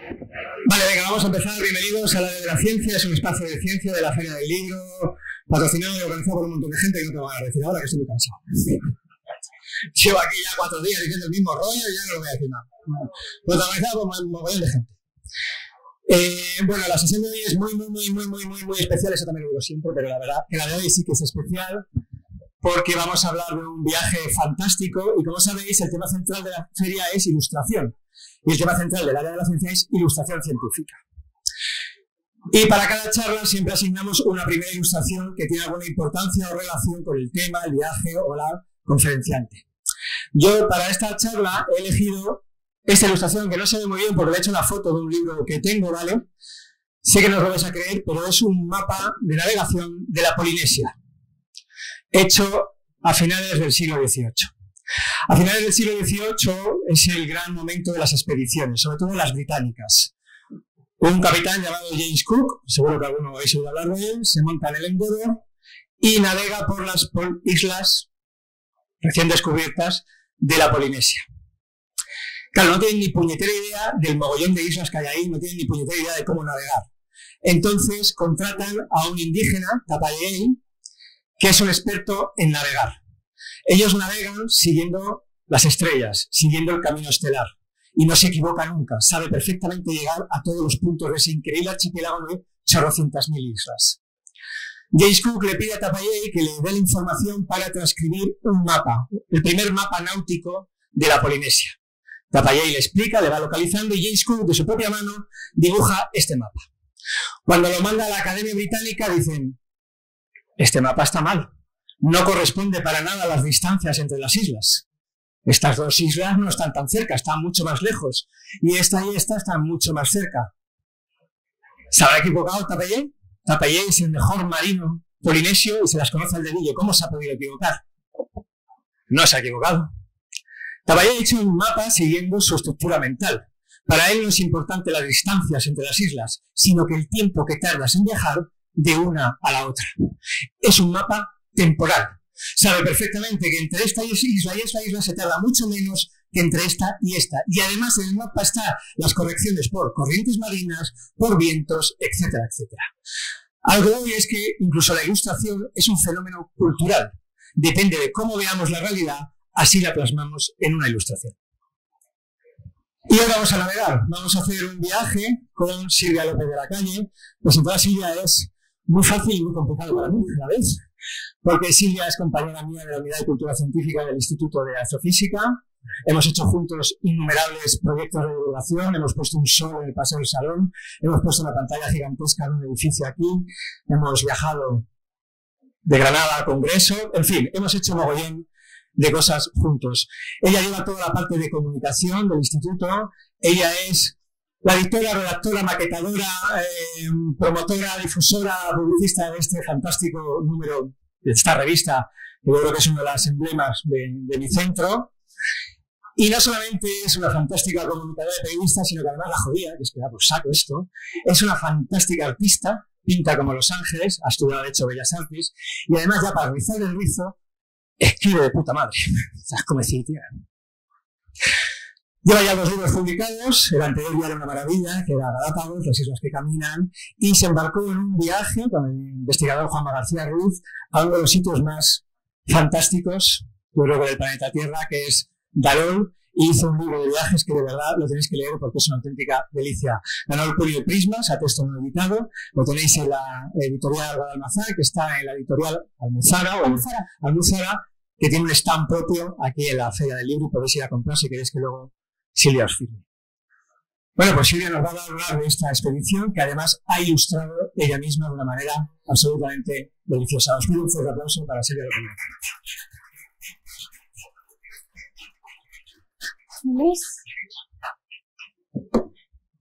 Vale, venga, vamos a empezar. Bienvenidos a la de la ciencia. Es un espacio de ciencia de la Feria del Libro, patrocinado y organizado por un montón de gente que no te van a decir ahora que estoy muy cansado. Llevo aquí ya cuatro días diciendo el mismo rollo y ya no lo voy a decir más. Protagonizado por un montón de gente. Eh, bueno, la sesión de hoy es muy, muy, muy, muy, muy, muy, muy especial, eso también lo digo siempre, pero la verdad que la de hoy sí que es especial porque vamos a hablar de un viaje fantástico y como sabéis el tema central de la feria es ilustración y el tema central del área de la ciencia es ilustración científica. Y para cada charla siempre asignamos una primera ilustración que tiene alguna importancia o relación con el tema, el viaje o la conferenciante. Yo para esta charla he elegido esta ilustración que no se ve muy bien porque le he hecho una foto de un libro que tengo, ¿vale? Sé que no os lo vais a creer, pero es un mapa de navegación de la Polinesia, hecho a finales del siglo XVIII. A finales del siglo XVIII es el gran momento de las expediciones, sobre todo las británicas. Un capitán llamado James Cook, seguro que alguno habéis oído hablar de él, se monta en el Endeavour y navega por las islas recién descubiertas de la Polinesia. Claro, no tienen ni puñetera idea del mogollón de islas que hay ahí, no tienen ni puñetera idea de cómo navegar. Entonces contratan a un indígena, Tapayey, que es un experto en navegar. Ellos navegan siguiendo las estrellas, siguiendo el camino estelar. Y no se equivoca nunca, sabe perfectamente llegar a todos los puntos de ese increíble archipiélago de mil islas. James Cook le pide a Tapayey que le dé la información para transcribir un mapa, el primer mapa náutico de la Polinesia. Tapayey le explica, le va localizando y James Cook de su propia mano dibuja este mapa. Cuando lo manda a la Academia Británica dicen, este mapa está mal, no corresponde para nada a las distancias entre las islas. Estas dos islas no están tan cerca, están mucho más lejos. Y esta y esta están mucho más cerca. ¿Se habrá equivocado Tapayé? Tapayé es el mejor marino polinesio y se las conoce al dedillo. ¿Cómo se ha podido equivocar? No se ha equivocado. Tapayé ha hecho un mapa siguiendo su estructura mental. Para él no es importante las distancias entre las islas, sino que el tiempo que tardas en viajar de una a la otra. Es un mapa temporal. Sabe perfectamente que entre esta isla y esta isla se tarda mucho menos que entre esta y esta. Y además en el mapa están las correcciones por corrientes marinas, por vientos, etcétera, etcétera. Algo es que incluso la ilustración es un fenómeno cultural. Depende de cómo veamos la realidad, así la plasmamos en una ilustración. Y ahora vamos a navegar. Vamos a hacer un viaje con Silvia López de la Calle. Presentar a Silvia es muy fácil y muy complicado para mí, ¿la vez? Porque Silvia es compañera mía de la Unidad de Cultura Científica del Instituto de Astrofísica. Hemos hecho juntos innumerables proyectos de divulgación, hemos puesto un sol en el Paseo del Salón, hemos puesto una pantalla gigantesca en un edificio aquí, hemos viajado de Granada al Congreso, en fin, hemos hecho mogollón de cosas juntos. Ella lleva toda la parte de comunicación del instituto, ella es la editora, redactora, maquetadora, eh, promotora, difusora, publicista de este fantástico número de esta revista, que yo creo que es uno de los emblemas de, mi centro. Y no solamente es una fantástica comunicadora de periodistas, sino que además la jodía, que es que da por saco esto, es una fantástica artista, pinta como Los Ángeles, ha estudiado de hecho Bellas Artes, y además ya para rizar el rizo, escribe de puta madre. ¿Sabes cómo decir? Lleva ya dos libros publicados, el anterior ya era una maravilla, que era Galápagos, las islas que caminan, y se embarcó en un viaje con el investigador Juan García Ruiz a uno de los sitios más fantásticos, yo creo del planeta Tierra, que es Darol, y hizo un libro de viajes que de verdad lo tenéis que leer porque es una auténtica delicia. Ganó el premio Prismas, a texto no editado, lo tenéis en la editorial Guadalmazar, que está en la editorial Almuzara, o Almuzara, que tiene un stand propio aquí en la Feria del Libro y podéis ir a comprar si queréis que luego Silvia Osfirme. Bueno, pues Silvia nos va a hablar de esta expedición que además ha ilustrado ella misma de una manera absolutamente deliciosa. Os pido un fuerte aplauso para Silvia López.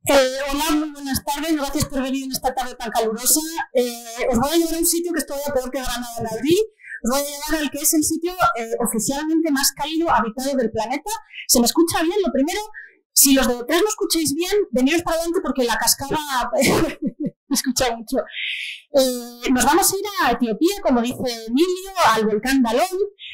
Eh, hola, muy buenas tardes, gracias por venir en esta tarde tan calurosa. Eh, os voy a llevar a un sitio que es todavía peor que Granada de Madrid, voy a llevar al que es el sitio eh, oficialmente más cálido habitado del planeta. ¿Se me escucha bien? Lo primero, si los de detrás no escucháis bien, veniros para adelante porque la cascada me escucha mucho. Eh, nos vamos a ir a Etiopía, como dice Emilio, al volcán Dalón.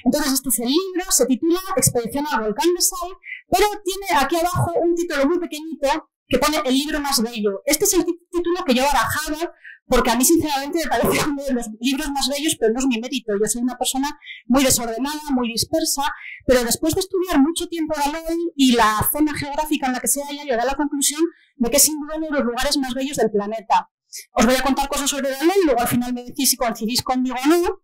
Entonces, este es el libro, se titula Expedición al volcán de Sal, pero tiene aquí abajo un título muy pequeñito que pone el libro más bello. Este es el título que yo barajaba porque a mí sinceramente me parece uno de los libros más bellos, pero no es mi mérito. Yo soy una persona muy desordenada, muy dispersa, pero después de estudiar mucho tiempo Dalón y la zona geográfica en la que se halla, llegué a la conclusión de que es sin duda uno de los lugares más bellos del planeta. Os voy a contar cosas sobre Dalón y luego al final me decís si coincidís conmigo o no.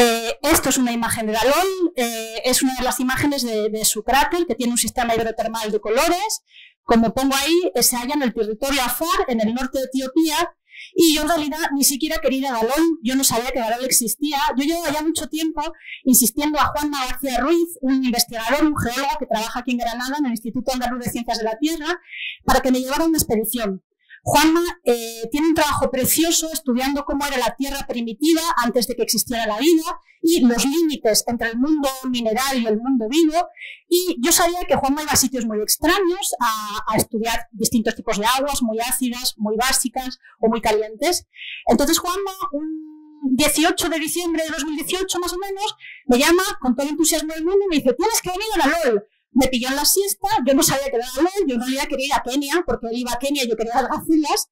Eh, esto es una imagen de Dalón, eh, es una de las imágenes de, su cráter que tiene un sistema hidrotermal de colores. Como pongo ahí, se halla en el territorio Afar, en el norte de Etiopía, y yo en realidad ni siquiera quería ir a Dalón, yo no sabía que Dalón existía. Yo llevo ya mucho tiempo insistiendo a Juanma García Ruiz, un investigador, un geólogo que trabaja aquí en Granada, en el Instituto Andaluz de Ciencias de la Tierra, para que me llevara una expedición. Juanma eh, tiene un trabajo precioso estudiando cómo era la Tierra primitiva antes de que existiera la vida y los límites entre el mundo mineral y el mundo vivo. Y yo sabía que Juanma iba a sitios muy extraños a, estudiar distintos tipos de aguas, muy ácidas, muy básicas o muy calientes. Entonces Juanma, un 18 de diciembre de 2018 más o menos, me llama con todo el entusiasmo del mundo y me dice, tienes que venir a la LOL me pilló en la siesta, yo no sabía que era LOL, yo en realidad quería ir a Kenia, porque él iba a Kenia y yo quería las gafilas,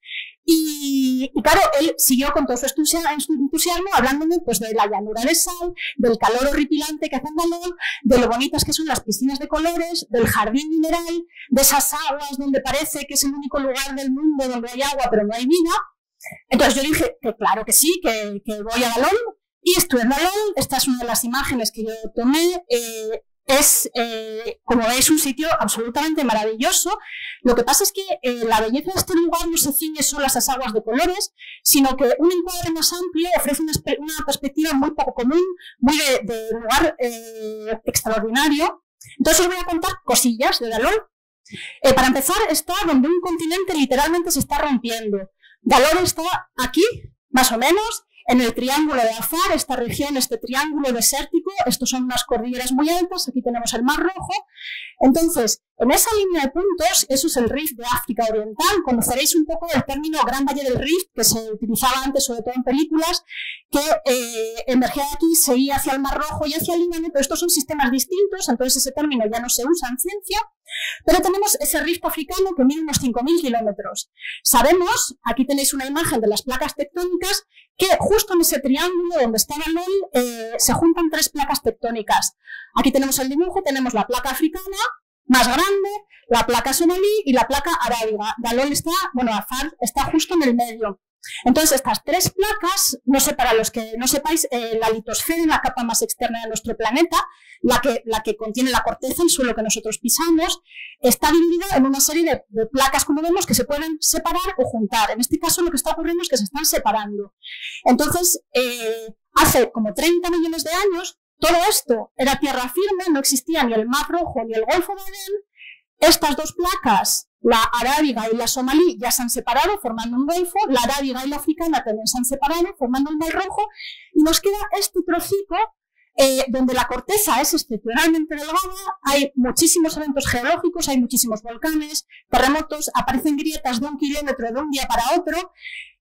y, y, claro, él siguió con todo su entusiasmo hablándome pues, de la llanura de sal, del calor horripilante que hace Dalón, de lo bonitas que son las piscinas de colores, del jardín mineral, de esas aguas donde parece que es el único lugar del mundo donde hay agua pero no hay vida. Entonces yo dije que claro que sí, que, que voy a Dalón, y estuve en Dalón, esta es una de las imágenes que yo tomé, eh, es, eh, como veis, un sitio absolutamente maravilloso. Lo que pasa es que eh, la belleza de este lugar no se ciñe solo a esas aguas de colores, sino que un encuadre más amplio ofrece una, una perspectiva muy poco común, muy de, lugar eh, extraordinario. Entonces os voy a contar cosillas de. Eh, para empezar, está donde un continente literalmente se está rompiendo. Dalón está aquí, más o menos, en el triángulo de Afar, esta región, este triángulo desértico, estos son unas cordilleras muy altas, aquí tenemos el Mar Rojo. Entonces, en esa línea de puntos, eso es el Rift de África Oriental. Conoceréis un poco el término Gran Valle del Rift, que se utilizaba antes, sobre todo en películas, que eh, emergía de aquí, seguía hacia el Mar Rojo y hacia el Líbano, pero estos son sistemas distintos, entonces ese término ya no se usa en ciencia. Pero tenemos ese rift africano que mide unos 5.000 kilómetros. Sabemos, aquí tenéis una imagen de las placas tectónicas, que justo en ese triángulo donde está Dalón eh, se juntan tres placas tectónicas. Aquí tenemos el dibujo, tenemos la placa africana más grande, la placa somalí y la placa arábiga. Dalón está, bueno, Afar está justo en el medio. Entonces, estas tres placas, no sé, para los que no sepáis, eh, la litosfera, la capa más externa de nuestro planeta, la que, la que contiene la corteza, el suelo que nosotros pisamos, está dividida en una serie de, placas, como vemos, que se pueden separar o juntar. En este caso, lo que está ocurriendo es que se están separando. Entonces, eh, hace como 30 millones de años, todo esto era tierra firme, no existía ni el Mar Rojo ni el Golfo de Adén. Estas dos placas la arábiga y la somalí ya se han separado formando un golfo, la arábiga y la africana también se han separado formando el mar rojo y nos queda este trocito eh, donde la corteza es excepcionalmente delgada, hay muchísimos eventos geológicos, hay muchísimos volcanes, terremotos, aparecen grietas de un kilómetro de un día para otro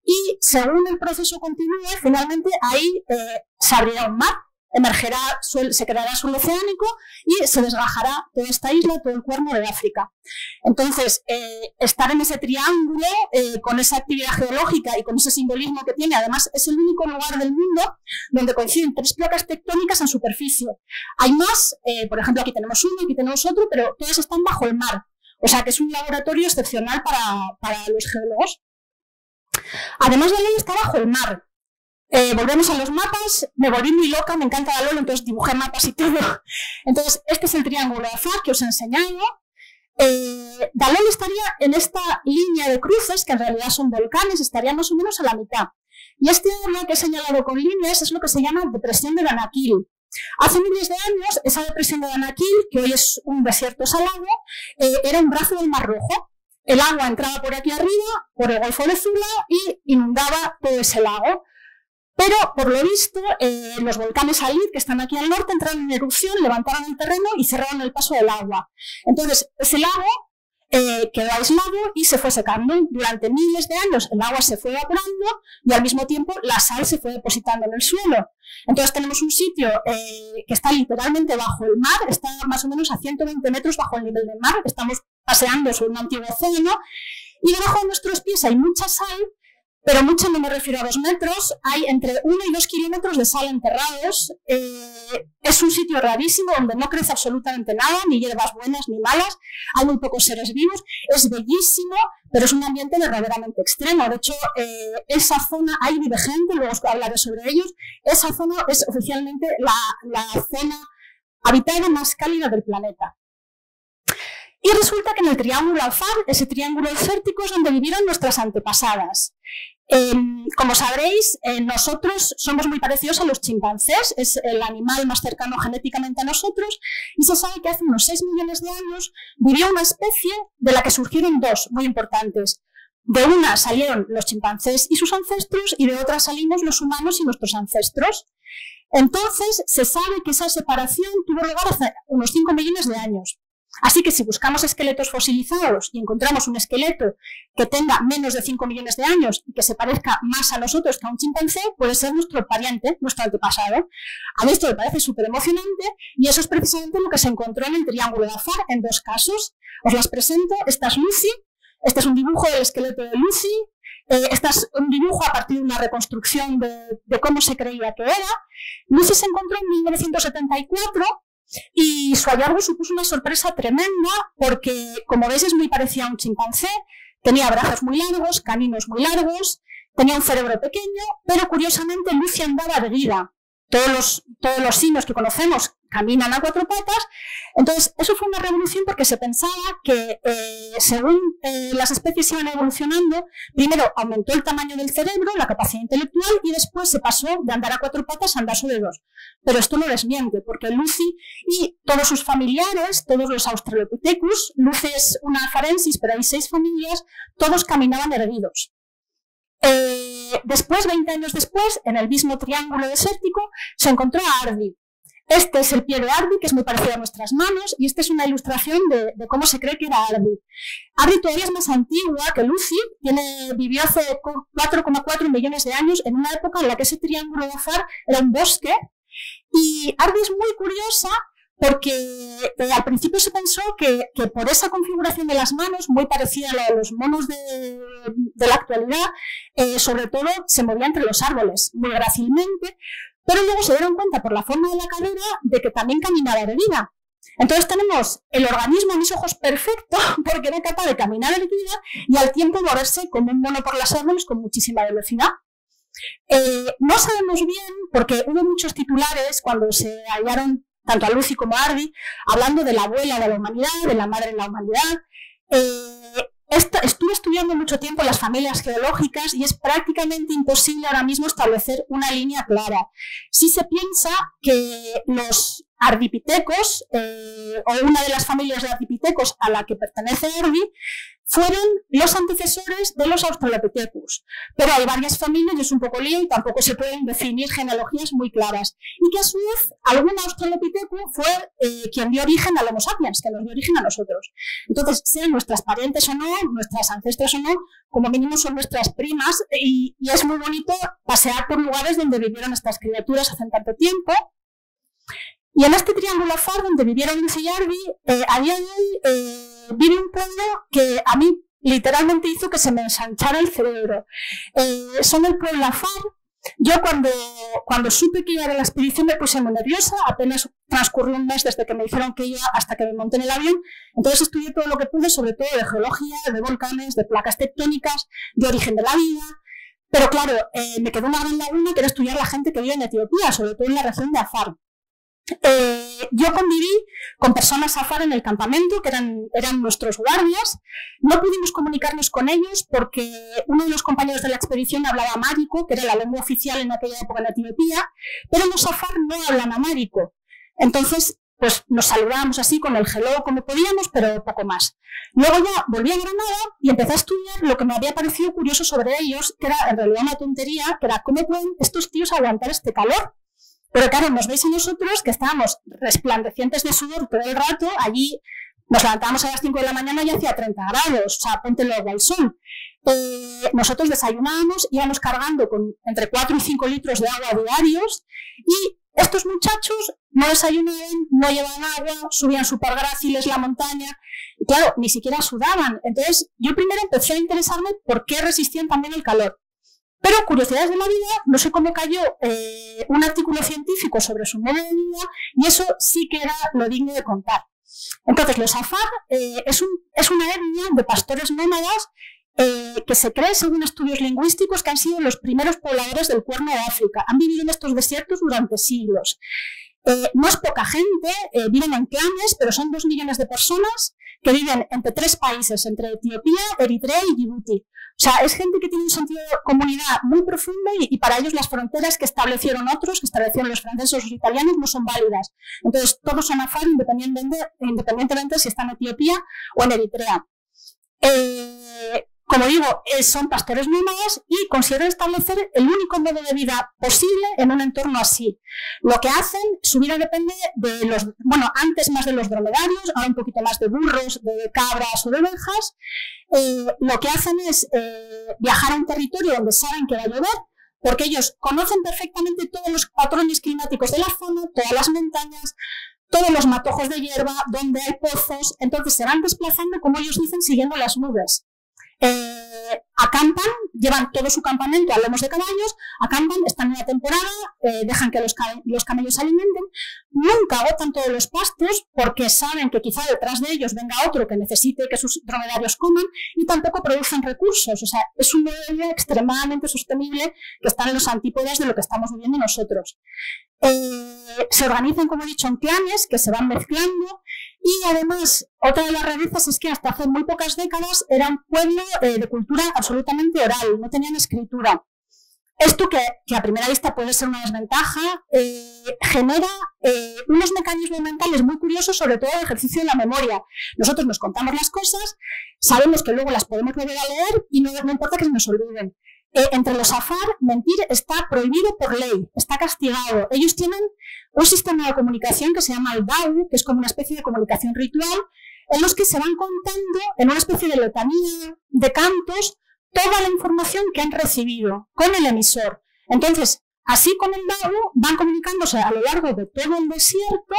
y según el proceso continúe, finalmente ahí eh, se abrirá un mar emergerá, se creará suelo oceánico y se desgajará toda esta isla, todo el cuerno de África. Entonces, eh, estar en ese triángulo, eh, con esa actividad geológica y con ese simbolismo que tiene, además es el único lugar del mundo donde coinciden tres placas tectónicas en superficie. Hay más, eh, por ejemplo, aquí tenemos uno, aquí tenemos otro, pero todas están bajo el mar. O sea que es un laboratorio excepcional para, los geólogos. Además de ahí está bajo el mar. Eh, volvemos a los mapas, me volví muy loca, me encanta Dalón, entonces dibujé mapas y todo. Entonces, este es el triángulo de Afar que os he enseñado. Eh, Dalón estaría en esta línea de cruces, que en realidad son volcanes, estaría más o menos a la mitad. Y este área que he señalado con líneas es lo que se llama depresión de Danakil. Hace miles de años, esa depresión de Danakil, que hoy es un desierto salado, eh, era un brazo del Mar Rojo. El agua entraba por aquí arriba, por el Golfo de Zula, y inundaba todo ese lago. Pero, por lo visto, eh, los volcanes Alid, que están aquí al norte, entraron en erupción, levantaron el terreno y cerraron el paso del agua. Entonces, ese lago eh, quedó aislado y se fue secando. Durante miles de años el agua se fue evaporando y al mismo tiempo la sal se fue depositando en el suelo. Entonces tenemos un sitio eh, que está literalmente bajo el mar, está más o menos a 120 metros bajo el nivel del mar, estamos paseando sobre un antiguo océano y debajo de nuestros pies hay mucha sal pero mucho no me refiero a dos metros, hay entre uno y dos kilómetros de sal enterrados. Eh, es un sitio rarísimo donde no crece absolutamente nada, ni hierbas buenas ni malas, hay muy pocos seres vivos, es bellísimo, pero es un ambiente verdaderamente extremo. De hecho, eh, esa zona, ahí vive gente, luego hablaré sobre ellos, esa zona es oficialmente la, la zona habitada más cálida del planeta. Y resulta que en el triángulo alfar, ese triángulo desértico, es donde vivieron nuestras antepasadas. Em, como sabréis, eh, nosotros somos muy parecidos a los chimpancés, es el animal más cercano genéticamente a nosotros, y se sabe que hace unos 6 millones de años vivió una especie de la que surgieron dos muy importantes. De una salieron los chimpancés y sus ancestros, y de otra salimos los humanos y nuestros ancestros. Entonces, se sabe que esa separación tuvo lugar hace unos 5 millones de años. Así que si buscamos esqueletos fosilizados y encontramos un esqueleto que tenga menos de 5 millones de años y que se parezca más a nosotros que a un chimpancé, puede ser nuestro pariente, nuestro antepasado. A mí esto me parece súper emocionante y eso es precisamente lo que se encontró en el triángulo de Afar en dos casos. Os las presento. Esta es Lucy. Este es un dibujo del esqueleto de Lucy. Eh, este es un dibujo a partir de una reconstrucción de, de cómo se creía que era. Lucy se encontró en 1974 y su hallazgo supuso una sorpresa tremenda porque, como veis, es muy parecido a un chimpancé. Tenía brazos muy largos, caninos muy largos, tenía un cerebro pequeño, pero curiosamente Lucy andaba erguida. Todos los, todos los simios que conocemos caminan a cuatro patas. Entonces, eso fue una revolución porque se pensaba que eh, según eh, las especies iban evolucionando, primero aumentó el tamaño del cerebro, la capacidad intelectual, y después se pasó de andar a cuatro patas a andar sobre dos. Pero esto no desmiente, porque Lucy y todos sus familiares, todos los Australopithecus, Lucy es una farensis, pero hay seis familias, todos caminaban erguidos. Eh, después, 20 años después, en el mismo triángulo desértico, se encontró a Ardi, este es el pie de Ardi, que es muy parecido a nuestras manos, y esta es una ilustración de, cómo se cree que era Ardi. Ardi todavía es más antigua que Lucy, vivió hace 4,4 millones de años en una época en la que ese triángulo de azar era un bosque, y Ardi es muy curiosa porque eh, al principio se pensó que, por esa configuración de las manos, muy parecida a la de los monos de, la actualidad, eh, sobre todo se movía entre los árboles muy grácilmente, pero luego se dieron cuenta por la forma de la cadera de que también caminaba erguida. Entonces tenemos el organismo en mis ojos perfecto porque era capaz de caminar erguida y al tiempo moverse como un mono por las árboles con muchísima velocidad. Eh, no sabemos bien, porque hubo muchos titulares cuando se hallaron tanto a Lucy como a Arby, hablando de la abuela de la humanidad, de la madre de la humanidad. Eh, estuve estudiando mucho tiempo las familias geológicas y es prácticamente imposible ahora mismo establecer una línea clara. Si se piensa que los ardipitecos, eh, o una de las familias de ardipitecos a la que pertenece Ardi, fueron los antecesores de los Australopithecus. Pero hay varias familias y es un poco lío y tampoco se pueden definir genealogías muy claras. Y que a su vez algún Australopithecus fue eh, quien dio origen al Homo sapiens, que nos dio origen a nosotros. Entonces, sean nuestras parientes o no, nuestras ancestras o no, como mínimo son nuestras primas y, y es muy bonito pasear por lugares donde vivieron estas criaturas hace tanto tiempo y en este triángulo far donde vivieron Lucy y Arby, eh, a día de hoy eh, vive un pueblo que a mí literalmente hizo que se me ensanchara el cerebro. Eh, son el pueblo Afar. Yo cuando, cuando supe que iba a la expedición me puse muy nerviosa, apenas transcurrió un mes desde que me dijeron que iba hasta que me monté en el avión, entonces estudié todo lo que pude, sobre todo de geología, de volcanes, de placas tectónicas, de origen de la vida, pero claro, eh, me quedó una gran laguna que era estudiar la gente que vive en Etiopía, sobre todo en la región de Afar. Eh, yo conviví con personas afar en el campamento, que eran, nuestros guardias. No pudimos comunicarnos con ellos porque uno de los compañeros de la expedición hablaba amárico, que era la lengua oficial en aquella época en Etiopía, pero los afar no hablan amárico. Entonces, pues nos saludábamos así con el hello como podíamos, pero poco más. Luego ya volví a Granada y empecé a estudiar lo que me había parecido curioso sobre ellos, que era en realidad una tontería, que era cómo pueden estos tíos aguantar este calor pero claro, nos veis a nosotros que estábamos resplandecientes de sudor todo el rato, allí nos levantábamos a las 5 de la mañana y hacía 30 grados, o sea, ponte luego al sol. Eh, nosotros desayunábamos, íbamos cargando con entre 4 y 5 litros de agua diarios y estos muchachos no desayunaban, no llevaban agua, subían súper gráciles la montaña, y claro, ni siquiera sudaban. Entonces, yo primero empecé a interesarme por qué resistían también el calor. Pero curiosidades de la vida, no sé cómo cayó eh, un artículo científico sobre su modo de vida y eso sí que era lo digno de contar. Entonces, los Afar eh, es, un, es, una etnia de pastores nómadas eh, que se cree, según estudios lingüísticos, que han sido los primeros pobladores del cuerno de África. Han vivido en estos desiertos durante siglos. Eh, no es poca gente, viven en clanes, pero son dos millones de personas que viven entre tres países, entre Etiopía, Eritrea y Djibouti. O sea, es gente que tiene un sentido de comunidad muy profundo y, para ellos las fronteras que establecieron otros, que establecieron los franceses o los italianos, no son válidas. Entonces, todos son afán independientemente, independientemente si están en Etiopía o en Eritrea. Eh, como digo, eh, son pastores nómadas y consideran establecer el único modo de vida posible en un entorno así. Lo que hacen, su vida depende de los, bueno, antes más de los dromedarios, ahora un poquito más de burros, de cabras o de ovejas. Eh, lo que hacen es eh, viajar a un territorio donde saben que va a llover, porque ellos conocen perfectamente todos los patrones climáticos de la zona, todas las montañas, todos los matojos de hierba, donde hay pozos, entonces se van desplazando, como ellos dicen, siguiendo las nubes. Eh, acampan, llevan todo su campamento a lomos de caballos, acampan, están en la temporada, eh, dejan que los, los, camellos se alimenten, nunca agotan todos los pastos porque saben que quizá detrás de ellos venga otro que necesite que sus dromedarios coman y tampoco producen recursos. O sea, es un modelo extremadamente sostenible que está en los antípodas de lo que estamos viviendo nosotros. Eh, se organizan, como he dicho, en clanes que se van mezclando y además, otra de las rarezas es que hasta hace muy pocas décadas era un pueblo eh, de cultura absolutamente oral, no tenían escritura. Esto que, a primera vista puede ser una desventaja, eh, genera eh, unos mecanismos mentales muy curiosos, sobre todo el ejercicio de la memoria. Nosotros nos contamos las cosas, sabemos que luego las podemos volver a leer y no, no importa que se nos olviden. Eh, entre los afar, mentir está prohibido por ley, está castigado. Ellos tienen un sistema de comunicación que se llama el DAO, que es como una especie de comunicación ritual, en los que se van contando en una especie de letanía de cantos toda la información que han recibido con el emisor. Entonces, así con el DAO van comunicándose a lo largo de todo el desierto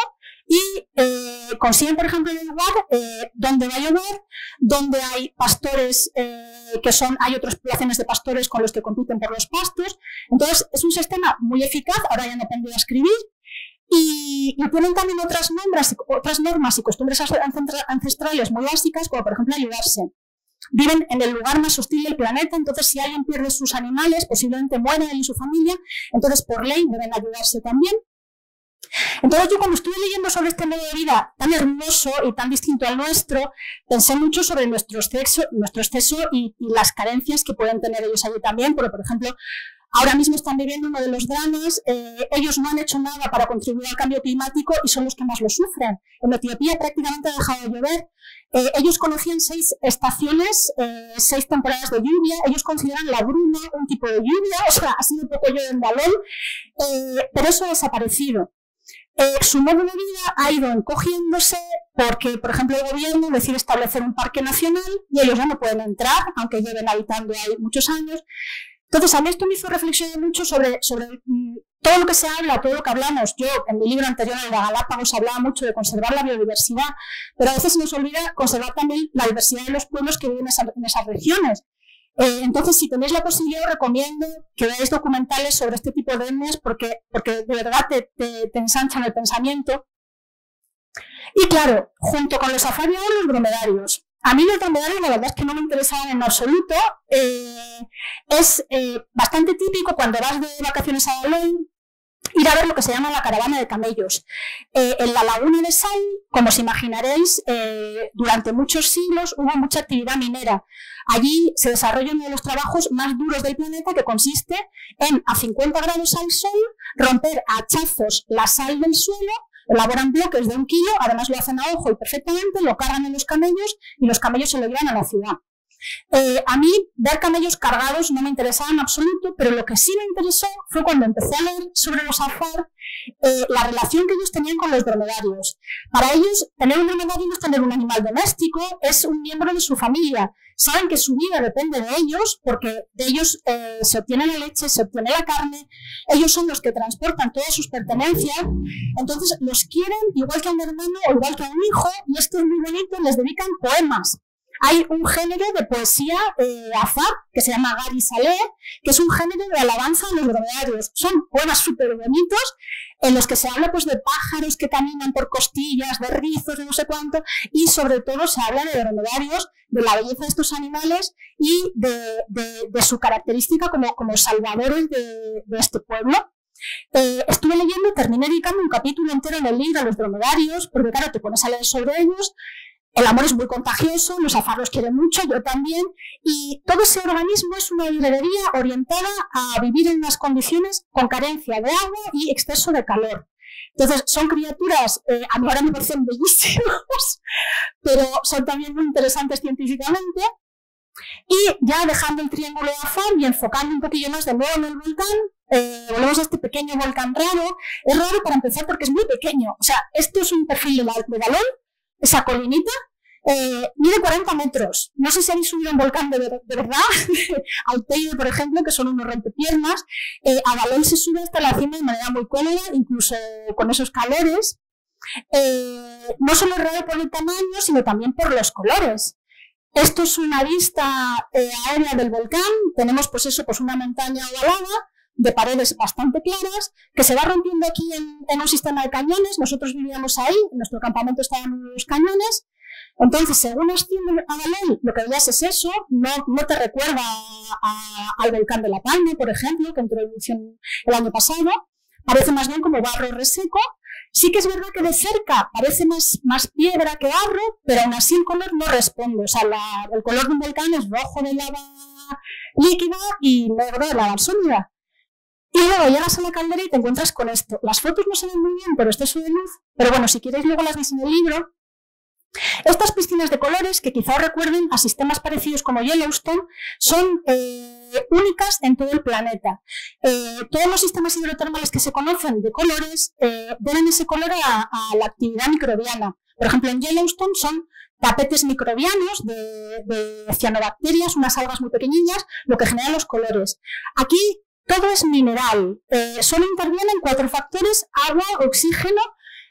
y eh, consiguen, por ejemplo, el lugar eh, donde va a llover, donde hay pastores eh, que son, hay otras poblaciones de pastores con los que compiten por los pastos. Entonces, es un sistema muy eficaz, ahora ya no aprendí a escribir, y, tienen también otras normas, otras normas y costumbres ancestrales muy básicas, como por ejemplo ayudarse. Viven en el lugar más hostil del planeta, entonces si alguien pierde sus animales, posiblemente muera él y su familia, entonces por ley deben ayudarse también. Entonces yo cuando estuve leyendo sobre este medio de vida tan hermoso y tan distinto al nuestro, pensé mucho sobre nuestro exceso, nuestro exceso y, las carencias que pueden tener ellos allí también, porque por ejemplo, ahora mismo están viviendo uno de los dramas, eh, ellos no han hecho nada para contribuir al cambio climático y son los que más lo sufren. En Etiopía prácticamente ha dejado de llover. Eh, ellos conocían seis estaciones, eh, seis temporadas de lluvia, ellos consideran la bruma un tipo de lluvia, o sea, ha sido un poco yo en balón, pero eso ha desaparecido. Eh, su modo de vida ha ido encogiéndose porque, por ejemplo, el gobierno decide establecer un parque nacional y ellos ya no pueden entrar, aunque lleven habitando ahí muchos años. Entonces, a mí esto me hizo reflexionar mucho sobre, sobre mm, todo lo que se habla, todo lo que hablamos. Yo, en mi libro anterior, en la Galápagos, hablaba mucho de conservar la biodiversidad, pero a veces se nos olvida conservar también la diversidad de los pueblos que viven en esas regiones. Eh, entonces, si tenéis la posibilidad, os recomiendo que veáis documentales sobre este tipo de etnias porque, porque de verdad te, te, ensanchan el pensamiento. Y claro, junto con los safarios, los dromedarios. A mí los dromedarios la verdad es que no me interesaban en absoluto. Eh, es eh, bastante típico cuando vas de vacaciones a Balón ir a ver lo que se llama la caravana de camellos. en la laguna de Sal, como os imaginaréis, durante muchos siglos hubo mucha actividad minera. Allí se desarrolla uno de los trabajos más duros del planeta que consiste en a 50 grados al sol romper a hachazos la sal del suelo elaboran bloques de un kilo, además lo hacen a ojo y perfectamente, lo cargan en los camellos y los camellos se lo llevan a la ciudad. Eh, a mí ver camellos cargados no me interesaba en absoluto, pero lo que sí me interesó fue cuando empecé a leer sobre los azar eh, la relación que ellos tenían con los dromedarios. Para ellos, tener un dromedario no es tener un animal doméstico, es un miembro de su familia. Saben que su vida depende de ellos, porque de ellos eh, se obtiene la leche, se obtiene la carne, ellos son los que transportan todas sus pertenencias, entonces los quieren igual que a un hermano o igual que a un hijo, y esto es muy bonito, les dedican poemas. Hay un género de poesía eh, azar que se llama Gary Saleh, que es un género de alabanza a los dromedarios. Son poemas súper bonitos en los que se habla pues, de pájaros que caminan por costillas, de rizos, de no sé cuánto, y sobre todo se habla de dromedarios, de la belleza de estos animales y de, su característica como, como salvadores de, este pueblo. Eh, estuve leyendo, terminé dedicando un capítulo entero en el libro a los dromedarios, porque claro, te pones a leer sobre ellos, el amor es muy contagioso, los afarros quieren mucho, yo también, y todo ese organismo es una librería orientada a vivir en unas condiciones con carencia de agua y exceso de calor. Entonces, son criaturas, eh, a mí ahora me parecen bellísimas, pero son también muy interesantes científicamente. Y ya dejando el triángulo de Afar y enfocando un poquillo más de nuevo en el volcán, eh, volvemos a este pequeño volcán raro. Es raro para empezar porque es muy pequeño. O sea, esto es un perfil de, galón esa colinita, eh, mide 40 metros. No sé si habéis subido un volcán de, verdad, al Teide, por ejemplo, que son unos rompepiernas. Eh, a Balón se sube hasta la cima de manera muy cómoda, incluso con esos calores. Eh, no solo es raro por el tamaño, sino también por los colores. Esto es una vista eh, aérea del volcán. Tenemos, pues eso, pues una montaña ovalada de paredes bastante claras, que se va rompiendo aquí en, un sistema de cañones. Nosotros vivíamos ahí, nuestro campamento estaba en unos cañones. Entonces, según asciende a Galén, lo que veías es eso, no, no te recuerda al volcán de La Palma, por ejemplo, que entró en el año pasado. Parece más bien como barro reseco. Sí que es verdad que de cerca parece más, más piedra que barro, pero aún así el color no responde. O sea, el color de un volcán es rojo de lava líquida y negro de lava sólida. Y luego llegas a la caldera y te encuentras con esto. Las fotos no se ven muy bien por exceso de luz, pero bueno, si queréis luego las veis en el libro. Estas piscinas de colores, que quizá recuerden a sistemas parecidos como Yellowstone, son eh, únicas en todo el planeta. Eh, todos los sistemas hidrotermales que se conocen de colores eh, deben ese color a, la actividad microbiana. Por ejemplo, en Yellowstone son tapetes microbianos de, de, cianobacterias, unas algas muy pequeñitas, lo que genera los colores. Aquí todo es mineral. Eh, solo intervienen cuatro factores, agua, oxígeno,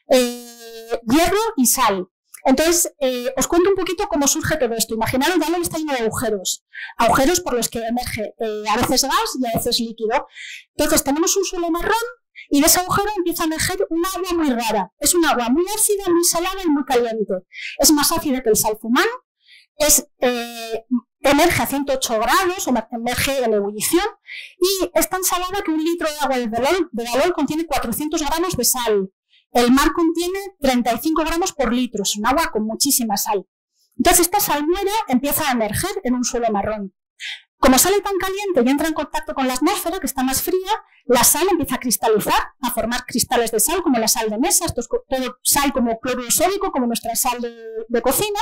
eh, hierro y sal. Entonces, eh, os cuento un poquito cómo surge todo esto. Imaginaros, Dale está lleno de agujeros. Agujeros por los que emerge a veces gas y a veces líquido. Entonces, tenemos un suelo marrón y de ese agujero empieza a emerger un agua muy rara. Es un agua muy ácida, muy salada y muy caliente. Es más ácida que el salfumán. Es emerge a 108 grados o emerge en ebullición y es tan salada que un litro de agua de galón, de contiene 400 gramos de sal. El mar contiene 35 gramos por litro, es un agua con muchísima sal. Entonces esta salmuera empieza a emerger en un suelo marrón. Como sale tan caliente y entra en contacto con la atmósfera, que está más fría, la sal empieza a cristalizar, a formar cristales de sal, como la sal de mesa, esto es todo sal como cloruro sódico, como nuestra sal de cocina,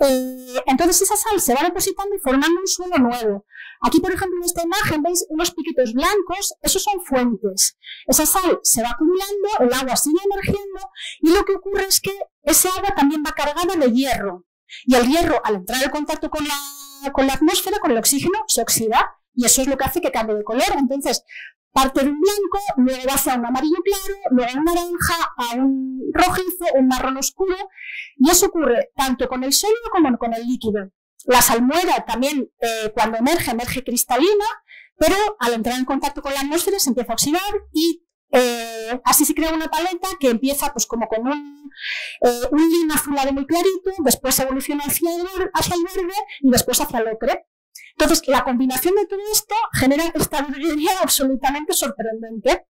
eh, entonces esa sal se va depositando y formando un suelo nuevo. Aquí, por ejemplo, en esta imagen veis unos piquitos blancos, esos son fuentes. Esa sal se va acumulando, el agua sigue emergiendo y lo que ocurre es que ese agua también va cargada de hierro. Y el hierro, al entrar en contacto con la, con la atmósfera, con el oxígeno, se oxida y eso es lo que hace que cambie de color. Entonces, parte de un blanco, luego va a un amarillo claro, luego a un naranja, a un rojizo, un marrón oscuro, y eso ocurre tanto con el sólido como con el líquido. La salmuera también, eh, cuando emerge, emerge cristalina, pero al entrar en contacto con la atmósfera se empieza a oxidar y eh, así se crea una paleta que empieza pues como con un, eh, un lino azulado muy clarito, después evoluciona hacia el, hacia el verde y después hacia el ocre. Entonces, la combinación de todo esto genera esta librería absolutamente sorprendente.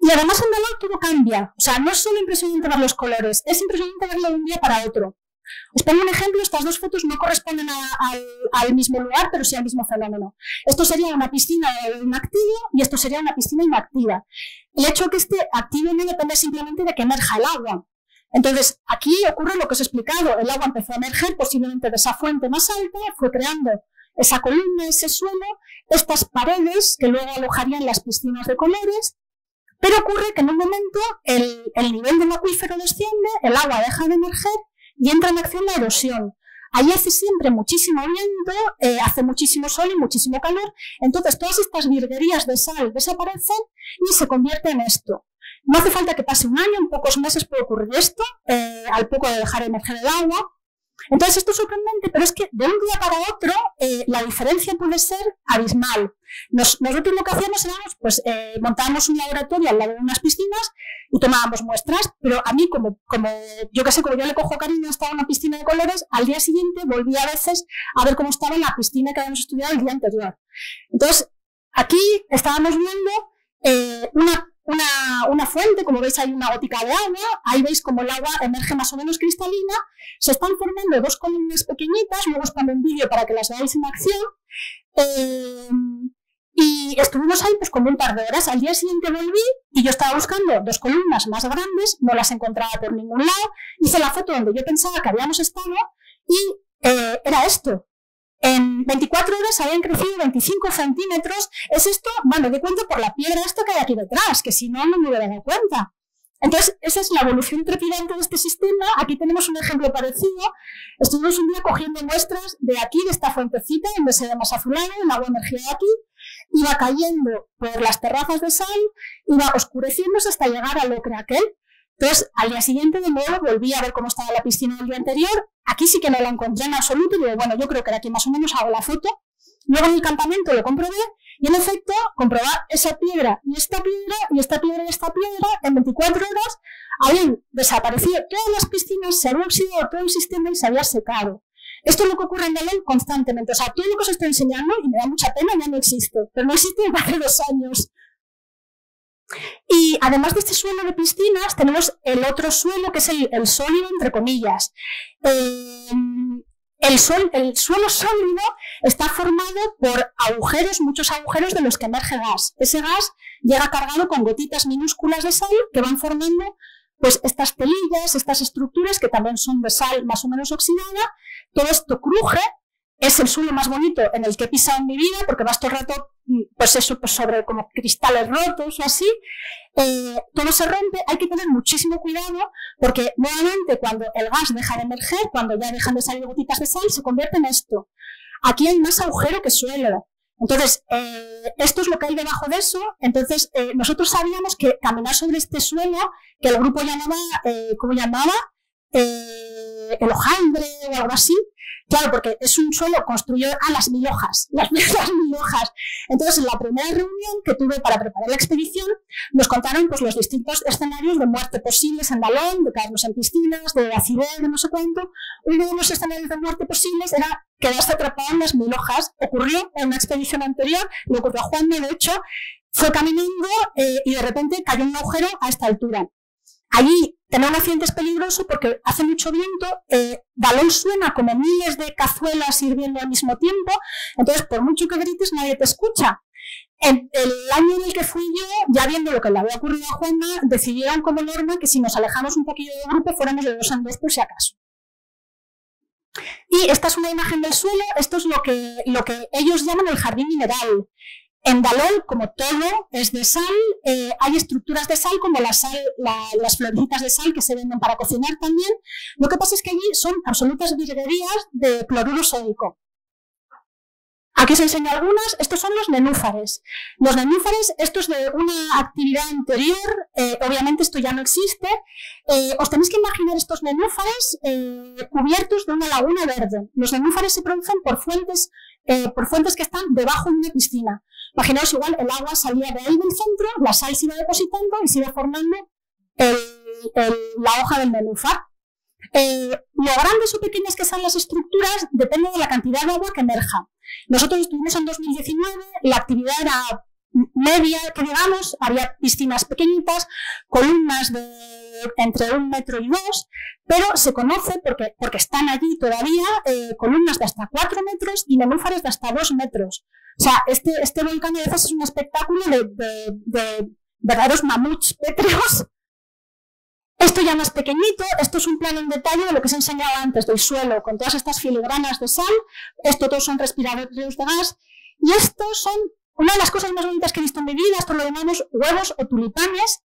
Y además en valor todo cambia. O sea, no es solo impresionante ver los colores, es impresionante verlo de un día para otro. Os pongo un ejemplo, estas dos fotos no corresponden al mismo lugar, pero sí al mismo fenómeno. Esto sería una piscina inactiva y esto sería una piscina inactiva. El hecho de que esté activo no depende simplemente de que emerja el agua. Entonces, aquí ocurre lo que os he explicado. El agua empezó a emerger posiblemente de esa fuente más alta, fue creando esa columna, ese suelo, estas paredes que luego alojarían las piscinas de colores, pero ocurre que en un momento el, nivel del acuífero desciende, el agua deja de emerger y entra en acción la erosión. Allí hace siempre muchísimo viento, eh, hace muchísimo sol y muchísimo calor, entonces todas estas virguerías de sal desaparecen y se convierte en esto. No hace falta que pase un año, en pocos meses puede ocurrir esto, eh, al poco de dejar emerger el agua. Entonces esto es sorprendente, pero es que de un día para otro eh, la diferencia puede ser abismal. nosotros lo que hacíamos era, pues, eh, montábamos un laboratorio al lado de unas piscinas y tomábamos muestras, pero a mí como, como yo que sé, como yo le cojo cariño en una piscina de colores, al día siguiente volví a veces a ver cómo estaba la piscina que habíamos estudiado el día anterior. Entonces, aquí estábamos viendo una una, una, fuente, como veis hay una gótica de agua, ahí veis como el agua emerge más o menos cristalina, se están formando dos columnas pequeñitas, luego os pongo un vídeo para que las veáis en acción, eh, y estuvimos ahí pues como un par de horas, al día siguiente volví y yo estaba buscando dos columnas más grandes, no las encontraba por ningún lado, hice la foto donde yo pensaba que habíamos estado y eh, era esto, en 24 horas habían crecido 25 centímetros. Es esto, bueno, de cuenta por la piedra esto que hay aquí detrás, que si no, no me hubiera dado cuenta. Entonces, esa es la evolución trepidante de este sistema. Aquí tenemos un ejemplo parecido. Estuvimos un día cogiendo muestras de aquí, de esta fuentecita, donde se ve más azulado, el agua emergía de aquí, iba cayendo por las terrazas de sal, iba oscureciéndose hasta llegar al ocre aquel. Entonces, al día siguiente, de nuevo, volví a ver cómo estaba la piscina del día anterior. Aquí sí que no la encontré en absoluto. Y digo, bueno, yo creo que aquí más o menos hago la foto. Luego en el campamento lo comprobé y en efecto comprobar esa piedra y esta piedra y esta piedra y esta piedra en 24 horas habían desaparecido todas las piscinas, se había oxidado todo el sistema y se había secado. Esto es lo que ocurre en Belén constantemente. O sea, todo lo que os estoy enseñando, y me da mucha pena, ya no existe. Pero no existe desde hace dos años. Y además de este suelo de piscinas, tenemos el otro suelo que es el, sólido, entre comillas. Em, el, el, suelo sólido está formado por agujeros, muchos agujeros de los que emerge gas. Ese gas llega cargado con gotitas minúsculas de sal que van formando pues, estas telillas, estas estructuras que también son de sal más o menos oxidada. Todo esto cruje es el suelo más bonito en el que he pisado en mi vida, porque vas todo el rato, mm, pues eso, pues sobre como cristales rotos o así, eh, todo se rompe, hay que tener muchísimo cuidado, porque nuevamente cuando el gas deja de emerger, cuando ya dejan de salir gotitas de sal, se convierte en esto. Aquí hay más agujero que suelo. Entonces, eh, esto es lo que hay debajo de eso. Entonces, eh, nosotros sabíamos que caminar sobre este suelo, que el grupo llamaba, ¿cómo llamaba? El hojaldre o algo así, Claro, porque es un suelo construido a las mil hojas, las, mil hojas. Entonces, en la primera reunión que tuve para preparar la expedición, nos contaron pues, los distintos escenarios de muerte posibles en Dalón, de caernos en piscinas, de acidez, de no sé cuánto. Uno de los escenarios de muerte posibles era quedarse atrapado en las mil hojas. Ocurrió en una expedición anterior, le ocurrió a Juan, de hecho, fue caminando eh, y de repente cayó en un agujero a esta altura. Allí tener un accidente es peligroso porque hace mucho viento, eh, balón suena como miles de cazuelas hirviendo al mismo tiempo, entonces por mucho que grites nadie te escucha. En el año en el que fui yo, ya viendo lo que le había ocurrido a Juana, decidieron como norma que si nos alejamos un poquillo del grupo fuéramos de dos en dos por si acaso. Y esta es una imagen del suelo, esto es lo que, lo que ellos llaman el jardín mineral. En Dalol, como todo es de sal, eh, hay estructuras de sal como la sal, las florecitas de sal que se venden para cocinar también. Lo que pasa es que allí son absolutas virguerías de cloruro sódico. Aquí os enseño algunas. Estos son los nenúfares. Los nenúfares, esto es de una actividad anterior. Eh, obviamente esto ya no existe. Eh, os tenéis que imaginar estos nenúfares cubiertos de una laguna verde. Los nenúfares se producen por fuentes, por fuentes que están debajo de una piscina. Imaginaos igual el agua salía de ahí del centro, la sal se iba depositando y se iba formando la hoja del nenúfar. Eh, lo grandes o pequeñas que sean las estructuras depende de la cantidad de agua que emerja. Nosotros estuvimos en 2019, la actividad era media, que digamos, había piscinas pequeñitas, columnas de entre un metro y dos, pero se conoce porque, porque están allí todavía eh, columnas de hasta cuatro metros y nenúfares de hasta dos metros. O sea, este, este volcán a veces es un espectáculo de, de, de verdaderos mamuts pétreos. Esto ya más pequeñito, esto es un plano en detalle de lo que se enseñaba antes del suelo, con todas estas filigranas de sal, esto todos son respiradores de gas, y estos son una de las cosas más bonitas que he visto en mi vida, lo llamamos huevos o tulipanes.